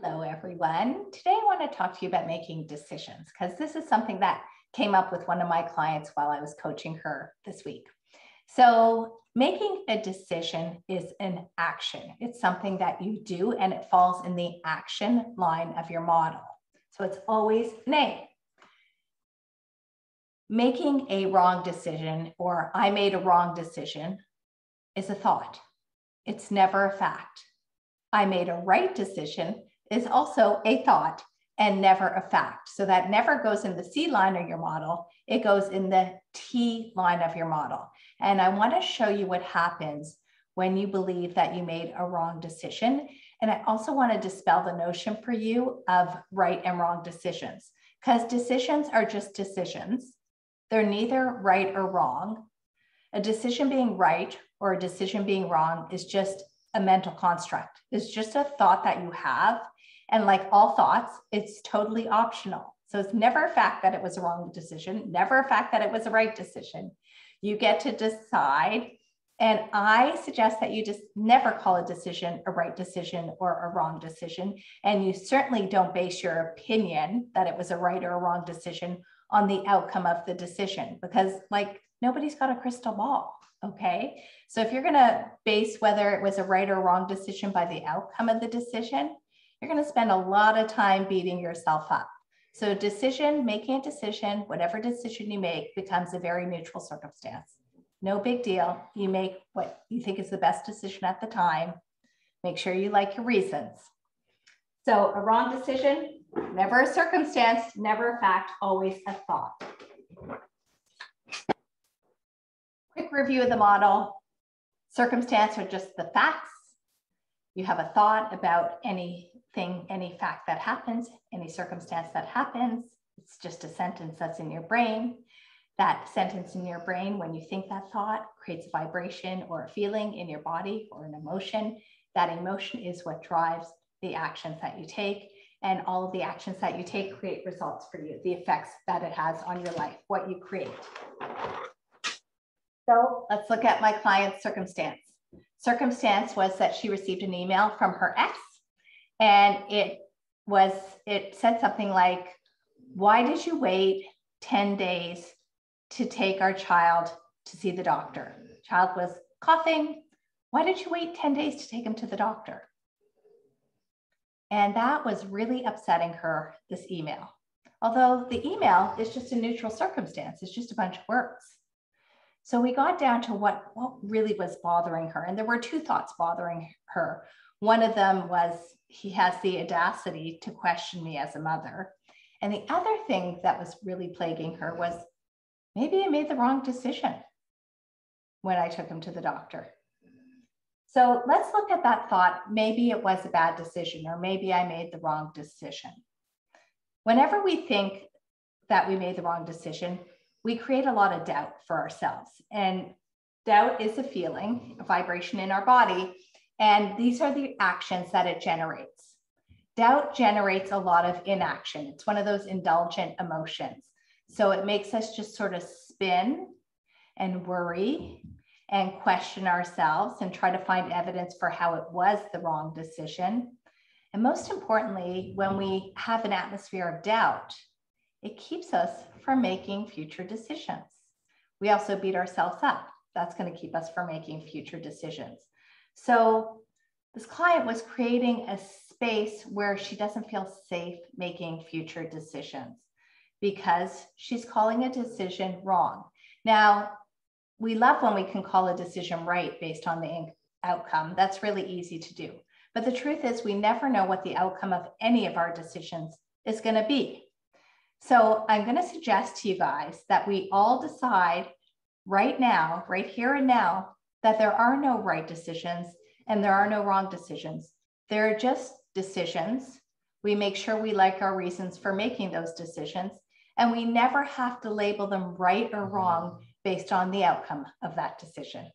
Hello, everyone. Today I want to talk to you about making decisions because this is something that came up with one of my clients while I was coaching her this week. So, making a decision is an action, it's something that you do and it falls in the action line of your model. So, it's always an A. Making a wrong decision or I made a wrong decision is a thought, it's never a fact. I made a right decision is also a thought and never a fact. So that never goes in the C line of your model, it goes in the T line of your model. And I want to show you what happens when you believe that you made a wrong decision. And I also want to dispel the notion for you of right and wrong decisions, because decisions are just decisions. They're neither right or wrong. A decision being right or a decision being wrong is just a mental construct. It's just a thought that you have and like all thoughts, it's totally optional. So it's never a fact that it was a wrong decision, never a fact that it was a right decision. You get to decide. And I suggest that you just never call a decision a right decision or a wrong decision. And you certainly don't base your opinion that it was a right or a wrong decision on the outcome of the decision because, like, nobody's got a crystal ball. Okay. So if you're going to base whether it was a right or wrong decision by the outcome of the decision, you're going to spend a lot of time beating yourself up. So, decision, making a decision, whatever decision you make becomes a very neutral circumstance. No big deal. You make what you think is the best decision at the time. Make sure you like your reasons. So, a wrong decision, never a circumstance, never a fact, always a thought. Quick review of the model. Circumstance are just the facts. You have a thought about any thing, any fact that happens, any circumstance that happens. It's just a sentence that's in your brain. That sentence in your brain, when you think that thought, creates a vibration or a feeling in your body or an emotion. That emotion is what drives the actions that you take. And all of the actions that you take create results for you, the effects that it has on your life, what you create. So let's look at my client's circumstance. Circumstance was that she received an email from her ex and it was it said something like why did you wait 10 days to take our child to see the doctor? Child was coughing. Why did you wait 10 days to take him to the doctor? And that was really upsetting her this email. Although the email is just a neutral circumstance it's just a bunch of words. So we got down to what, what really was bothering her. And there were two thoughts bothering her one of them was he has the audacity to question me as a mother. And the other thing that was really plaguing her was maybe I made the wrong decision when I took him to the doctor. So let's look at that thought. Maybe it was a bad decision, or maybe I made the wrong decision. Whenever we think that we made the wrong decision, we create a lot of doubt for ourselves. And doubt is a feeling, a vibration in our body and these are the actions that it generates. Doubt generates a lot of inaction. It's one of those indulgent emotions. So it makes us just sort of spin and worry and question ourselves and try to find evidence for how it was the wrong decision. And most importantly, when we have an atmosphere of doubt, it keeps us from making future decisions. We also beat ourselves up. That's going to keep us from making future decisions. So this client was creating a space where she doesn't feel safe making future decisions because she's calling a decision wrong. Now, we love when we can call a decision right based on the outcome. That's really easy to do. But the truth is, we never know what the outcome of any of our decisions is going to be. So I'm going to suggest to you guys that we all decide right now, right here and now, that there are no right decisions and there are no wrong decisions. There are just decisions. We make sure we like our reasons for making those decisions, and we never have to label them right or mm-hmm. wrong based on the outcome of that decision.